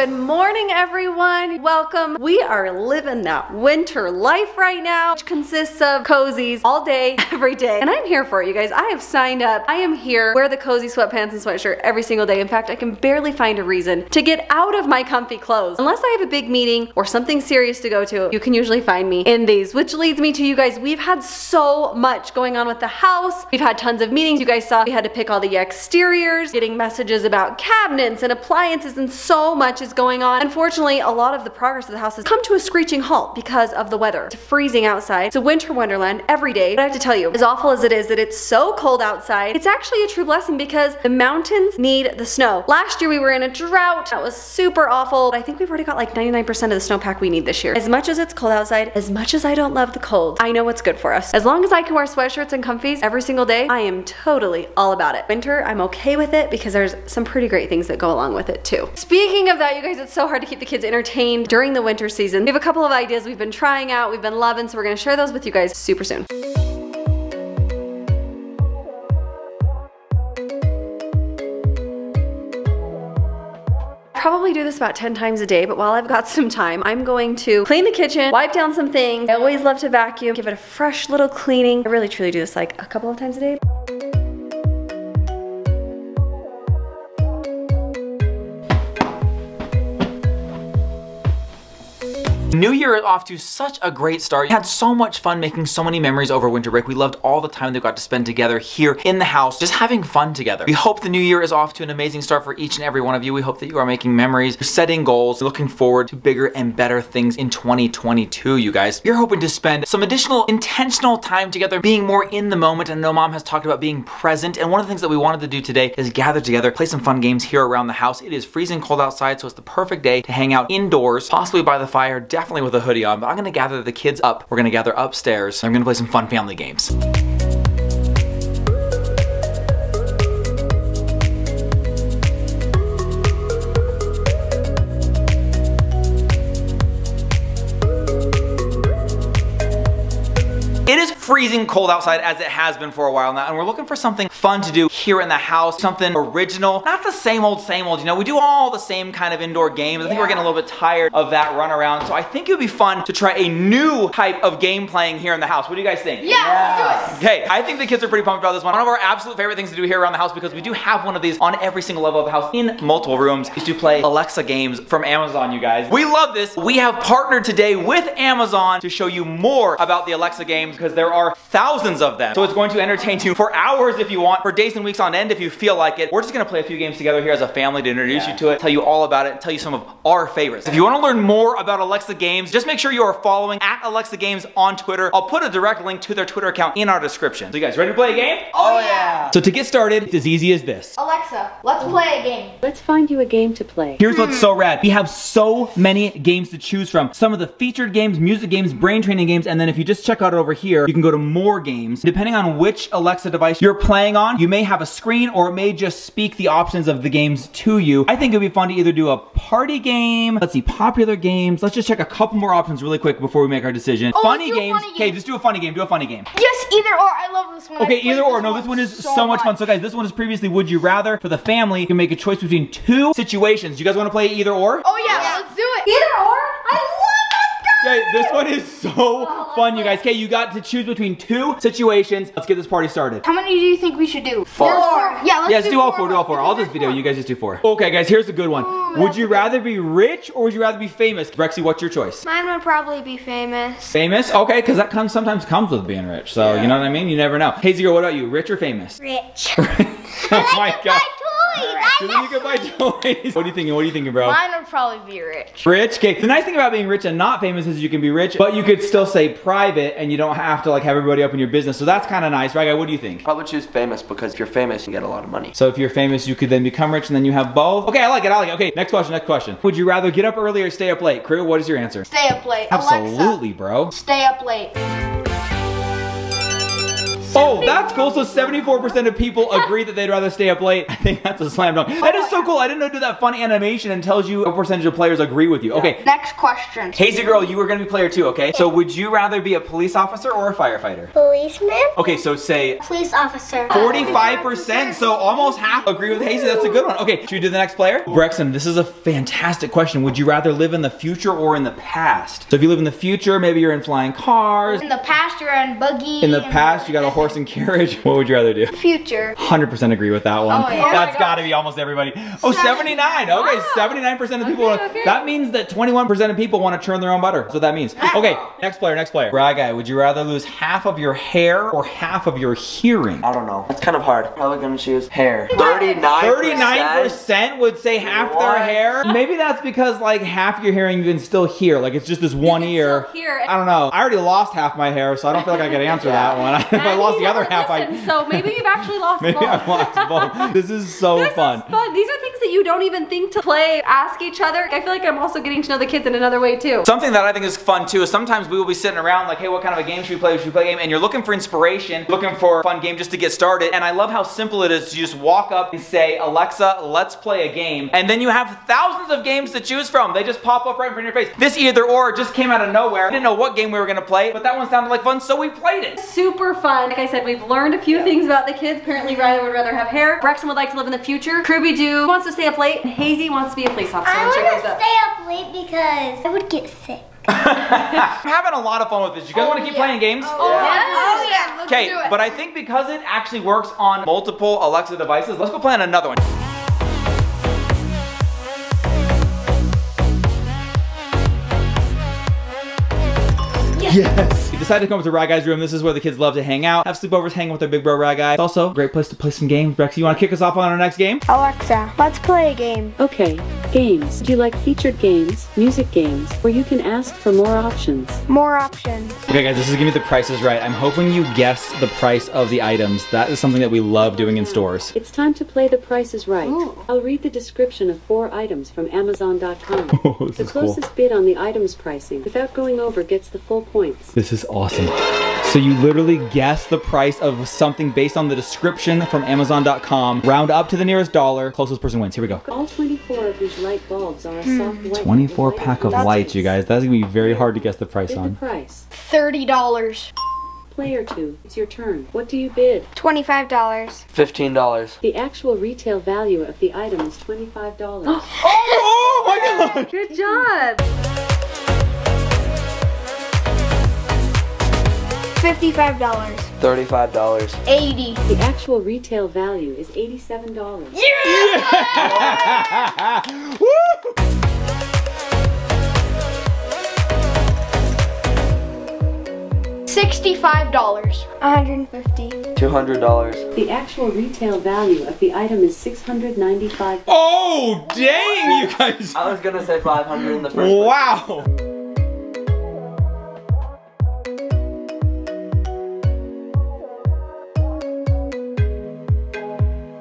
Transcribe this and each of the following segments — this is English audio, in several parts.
Good morning, everyone. Welcome. We are living that winter life right now, which consists of cozies all day, every day. And I'm here for it, you guys. I have signed up. I am here, wear the cozy sweatpants and sweatshirt every single day. In fact, I can barely find a reason to get out of my comfy clothes. Unless I have a big meeting or something serious to go to, you can usually find me in these, which leads me to you guys. We've had so much going on with the house. We've had tons of meetings. You guys saw we had to pick all the exteriors, getting messages about cabinets and appliances and so much is going on. Unfortunately, a lot of the progress of the house has come to a screeching halt because of the weather. It's freezing outside. It's a winter wonderland every day. But I have to tell you, as awful as it is that it's so cold outside, it's actually a true blessing because the mountains need the snow. Last year we were in a drought. That was super awful. But I think we've already got like 99% of the snowpack we need this year. As much as it's cold outside, as much as I don't love the cold, I know what's good for us. As long as I can wear sweatshirts and comfies every single day, I am totally all about it. Winter, I'm okay with it because there's some pretty great things that go along with it too. Speaking of that, you guys, it's so hard to keep the kids entertained during the winter season. We have a couple of ideas we've been trying out, we've been loving, so we're gonna share those with you guys super soon. probably do this about 10 times a day, but while I've got some time, I'm going to clean the kitchen, wipe down some things. I always love to vacuum, give it a fresh little cleaning. I really truly do this like a couple of times a day. New Year is off to such a great start. We had so much fun making so many memories over winter break. We loved all the time we got to spend together here in the house, just having fun together. We hope the new year is off to an amazing start for each and every one of you. We hope that you are making memories, setting goals, looking forward to bigger and better things in 2022, you guys. You're hoping to spend some additional intentional time together, being more in the moment. And know mom has talked about being present. And one of the things that we wanted to do today is gather together, play some fun games here around the house. It is freezing cold outside, so it's the perfect day to hang out indoors, possibly by the fire, definitely with a hoodie on, but I'm gonna gather the kids up. We're gonna gather upstairs. I'm gonna play some fun family games. Freezing cold outside as it has been for a while now and we're looking for something fun to do here in the house, something original, not the same old, same old, you know, we do all the same kind of indoor games. I think we're getting a little bit tired of that run around. So I think it would be fun to try a new type of game playing here in the house. What do you guys think? Yeah, yeah. Okay, I think the kids are pretty pumped about this one. One of our absolute favorite things to do here around the house because we do have one of these on every single level of the house in multiple rooms is to play Alexa games from Amazon, you guys. We love this. We have partnered today with Amazon to show you more about the Alexa games because there are thousands of them. So it's going to entertain you for hours if you want, for days and weeks on end if you feel like it. We're just gonna play a few games together here as a family to introduce yeah. you to it, tell you all about it, and tell you some of our favorites. If you wanna learn more about Alexa Games, just make sure you are following at Alexa Games on Twitter. I'll put a direct link to their Twitter account in our description. So you guys ready to play a game? Oh, oh yeah! So to get started, it's as easy as this. Alexa, let's play a game. Let's find you a game to play. Here's what's so rad. We have so many games to choose from. Some of the featured games, music games, brain training games, and then if you just check out over here, you can go to more games. Depending on which Alexa device you're playing on, you may have a screen or it may just speak the options of the games to you. I think it'd be fun to either do a party game, let's see, popular games. Let's just check a couple more options really quick before we make our decision. Oh, funny games. Okay, just do a funny game, do a funny game. Yes, either or. I love this one. Okay, either or. No, this one is so, so much fun. So guys, this one is previously Would You Rather. For the family, you can make a choice between two situations. You guys wanna play either or? Oh yeah, yeah. let's do it. Either or? I love Okay, this one is so oh, fun, you guys. Okay, you got to choose between two situations. Let's get this party started. How many do you think we should do? Four. four. Yeah, let's, yeah, let's do, do all four. Do all four. I'll just video. You guys just do four. Okay, guys, here's a good one. Ooh, would you rather be rich or would you rather be famous? Rexy, what's your choice? Mine would probably be famous. Famous? Okay, because that comes sometimes comes with being rich. So yeah. you know what I mean? You never know. Hey, Zero, what about you? Rich or famous? Rich. oh my god then you can buy toys. What are you thinking? What are you thinking, bro? Mine would probably be rich. Rich? Okay. The nice thing about being rich and not famous is you can be rich, but you could still say private and you don't have to like have everybody up in your business. So that's kind of nice, right guy? What do you think? Probably choose famous because if you're famous, you get a lot of money. So if you're famous, you could then become rich and then you have both. Okay, I like it, I like it. Okay, next question, next question. Would you rather get up early or stay up late? Crew, what is your answer? Stay up late. Absolutely, Alexa, bro. Stay up late. Oh, that's cool. So 74% of people agree that they'd rather stay up late. I think that's a slam dunk. That is so oh cool. I didn't know it did that fun animation and tells you what percentage of players agree with you. Okay. Next question. Hazy girl, you were gonna be player two, okay? So would you rather be a police officer or a firefighter? Policeman? Okay, so say Police officer. 45%, so almost half agree with Hazy. That's a good one. Okay, should we do the next player? Brexton, this is a fantastic question. Would you rather live in the future or in the past? So if you live in the future, maybe you're in flying cars. In the past, you're in buggy. In the past, you got a horse and carriage. What would you rather do? Future. 100% agree with that one. Oh, yeah. That's Oh gotta be almost everybody. Oh, 79. Okay, 79% of people. Okay, okay. That means that 21% of people want to churn their own butter. That's what that means. Okay, next player, next player. Ry guy, would you rather lose half of your hair or half of your hearing? I don't know. That's kind of hard. Probably gonna choose hair. 39 39% would say half What? their hair. Maybe that's because like half your hearing you can still hear. Like it's just this one can ear. still hear. I don't know. I already lost half my hair, so I don't feel like I could answer that one. if I And lost the oh, other never half, I So maybe you've actually lost maybe both. I lost both. This is so This fun. is fun. These are things that you don't even think to play, ask each other. I feel like I'm also getting to know the kids in another way too. Something that I think is fun too is sometimes we will be sitting around like, hey, what kind of a game should we play? Should we play a game? And you're looking for inspiration, looking for a fun game just to get started. And I love how simple it is to just walk up and say, Alexa, let's play a game. And then you have thousands of games to choose from. They just pop up right in front of your face. This either or just came out of nowhere. I didn't know what game we were gonna play, but that one sounded like fun, so we played it. Super fun. Like I said, we've learned a few things about the kids. Apparently, Riley would rather have hair. Brexton would like to live in the future. Kirby Doo wants to stay up late. And Hazy wants to be a police officer. I want to stay up late because I would get sick. I'm having a lot of fun with this. You guys oh, wanna keep playing games? Oh, oh, yeah. Let's Okay, do it. but I think because it actually works on multiple Alexa devices, let's go play on another one. Yes. We decided to come up to Ry Guy's room. This is where the kids love to hang out, have sleepovers, hang with their big bro Ry Guy. It's also a great place to play some games. Brex, you want to kick us off on our next game? Alexa, let's play a game. Okay, games. Do you like featured games, music games, where you can ask for more options? More options. Okay, guys, this is gonna be the Price is Right. I'm hoping you guess the price of the items. That is something that we love doing in stores. It's time to play The Price is Right. I'll read the description of four items from Amazon.com. Oh, the is cool. closest bid on the item's pricing, without going over, gets the full points. This is awesome. So you literally guess the price of something based on the description from Amazon.com. Round up to the nearest dollar. Closest person wins. Here we go. All 24 of these light bulbs are a hmm. soft white. 24 pack of bulbs. lights, you guys. That's gonna be very hard to guess the price Bid the on. price. Thirty dollars. Player two, it's your turn. What do you bid? Twenty-five dollars. $15. The actual retail value of the item is $25. Oh my god! Good job. Fifty-five dollars. $35. Eighty. the actual retail value is $87. Woo! Sixty-five dollars. 150. $200. The actual retail value of the item is $695. Oh, dang, you guys! I was gonna say 500 in the first place.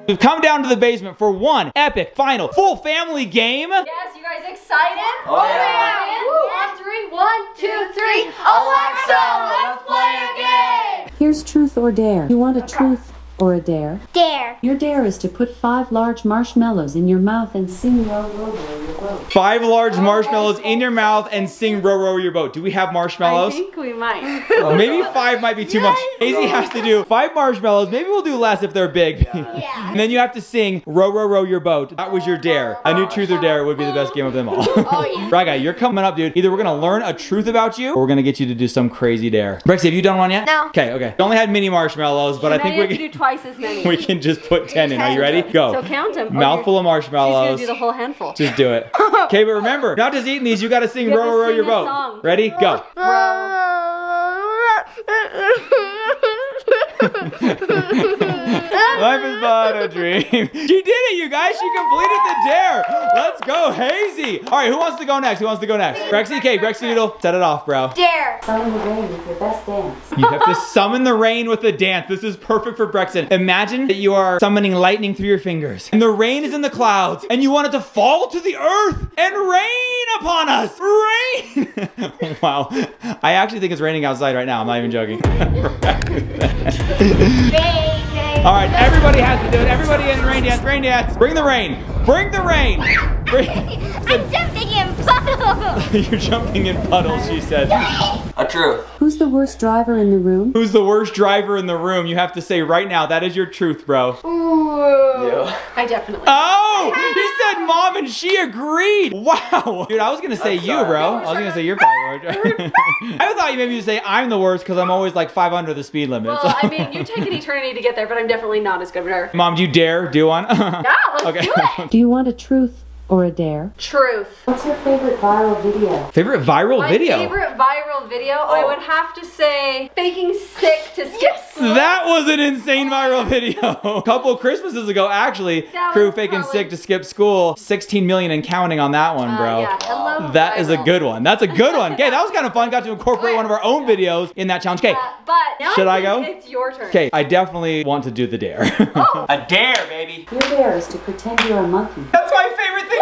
We've come down to the basement for one epic, final, full family game. Yes, you guys excited? Oh, yeah. On three, one, two, three. Alexa, let's play a game. Here's truth or dare. You want a truth or a dare? Dare. Your dare is to put five large marshmallows in your mouth and sing row row row your boat. Five large marshmallows in your mouth and sing row row your boat. Do we have marshmallows? I think we might. Maybe five might be too much. Hazy has to do five marshmallows. Maybe we'll do less if they're big. Yeah. and then you have to sing row row row your boat. That was your dare. A new truth or dare would be the best game of them all. Oh yeah. Right guy, you're coming up, dude. Either we're gonna learn a truth about you, or we're gonna get you to do some crazy dare. Brexy, have you done one yet? No. Okay, okay. We only had mini marshmallows, but I think you we have to can, do twice as many. we can just put ten in. Are you ready? Go. So count them. Mouthful of marshmallows. She's gonna do the whole handful. Just do it. Okay, but remember, not just eating these, you gotta sing You row to row row sing your a boat. song. Ready? Go. Life is but a dream. She did it, you guys. She completed the dare. Let's go, Hazy. All right, who wants to go next? Who wants to go next? Brexy, okay, Brexy Noodle, set it off, bro. Dare. Summon the rain with your best dance. You have to summon the rain with a dance. This is perfect for Brexton. Imagine that you are summoning lightning through your fingers, and the rain is in the clouds, and you want it to fall to the earth and rain. rain upon us! Rain! wow. I actually think it's raining outside right now. I'm not even joking. All right, everybody has to do it. Everybody in rain dance, rain dance. Bring the rain. Bring the rain. Bring. I'm puddles. You're jumping in puddles, she said. A truth. Who's the worst driver in the room? Who's the worst driver in the room? You have to say right now. That is your truth, bro. You. I definitely. Oh, he said mom and she agreed. Wow. Dude, I was going to say you, bro. I was going to say you're probably the worst driver. I thought you maybe you'd say I'm the worst because I'm always like five under the speed limit. well, I mean, you take an eternity to get there, but I'm definitely not as good of a driver. Mom, do you dare do one? Yeah, let's Okay. do it. Do you want a truth or a dare? Truth. What's your favorite viral video? Favorite viral My video? favorite viral video, I would have to say, faking sick to skip school. That was an insane viral video. A couple Christmases ago, actually, That crew faking probably- sick to skip school. 16 million and counting on that one, Uh, bro. yeah, I love That is a good one. That's a good one. Okay, that was kind of fun. Got to incorporate one of our own videos in that challenge. Okay, Uh, but now Should I think go? It's your turn. okay, I definitely want to do the dare. A dare, baby. Your dare is to pretend you're a monkey. That's my favorite thing to do.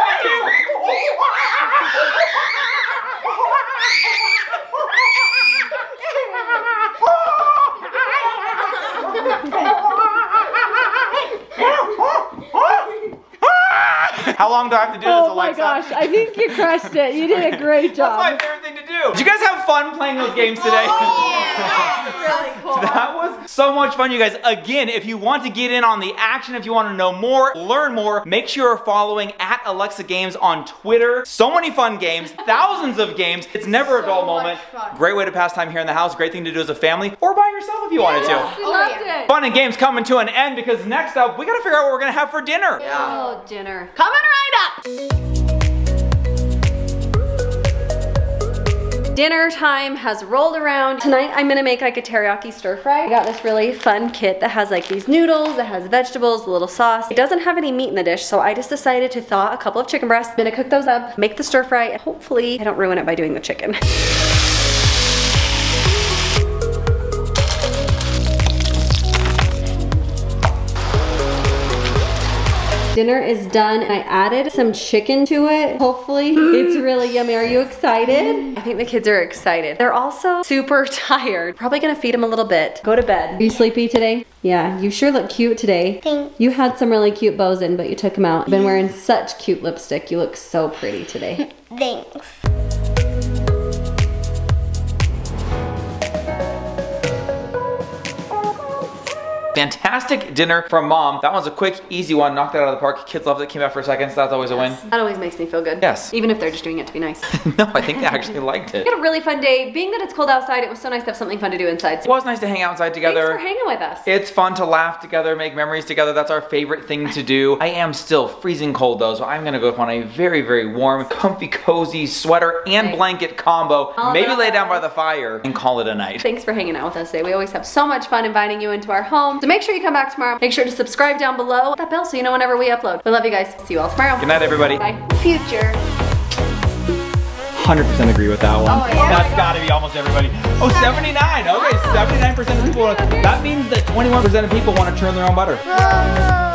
How long do I have to do this, Oh my Alexa? gosh, I think you crushed it. You did a great job. That's my favorite thing to do. Did you guys have fun playing those games today? Oh, really cool. That was so much fun, you guys. Again, if you want to get in on the action, if you want to know more, learn more, make sure you're following at Alexa Games on Twitter. So many fun games, thousands of games. It's never a dull moment. Great way to pass time here in the house. Great thing to do as a family or by yourself if you wanted to. We oh, loved it. Fun and games coming to an end because next up, we gotta figure out what we're gonna have for dinner. Oh, dinner. Coming right up. Dinner time has rolled around. Tonight I'm gonna make like a teriyaki stir fry. I got this really fun kit that has like these noodles, it has vegetables, a little sauce. It doesn't have any meat in the dish, so I just decided to thaw a couple of chicken breasts. I'm gonna cook those up, make the stir fry, and hopefully I don't ruin it by doing the chicken. Dinner is done. I added some chicken to it. Hopefully it's really yummy. Are you excited? I think the kids are excited. They're also super tired. Probably gonna feed them a little bit. Go to bed. Are you sleepy today? Yeah, you sure look cute today. Thanks. You had some really cute bows in, but you took them out. You've been wearing such cute lipstick. You look so pretty today. Thanks. Fantastic dinner from mom. That one's a quick, easy one. Knocked that out of the park. Kids loved it. Came out for a second, so that's always a win. That always makes me feel good. Yes. Even if they're just doing it to be nice. no, I think they actually liked it. We had a really fun day. Being that it's cold outside, it was so nice to have something fun to do inside. It was nice to hang outside thanks together. for hanging with us. It's fun to laugh together, make memories together. That's our favorite thing to do. I am still freezing cold though, so I'm gonna go up on a very, very warm, comfy, cozy sweater and Nice. blanket combo. All Maybe lay down by the fire and call it a night. Thanks for hanging out with us today. We always have so much fun inviting you into our home. So make sure you come back tomorrow. Make sure to subscribe down below. Hit that bell so you know whenever we upload. We love you guys. See you all tomorrow. Good night, everybody. Bye. Future. 100% agree with that one. Oh, yeah. That's gotta be almost everybody. Oh, 79. Okay, 79% of people. That means that 21% of people want to churn their own butter. Oh.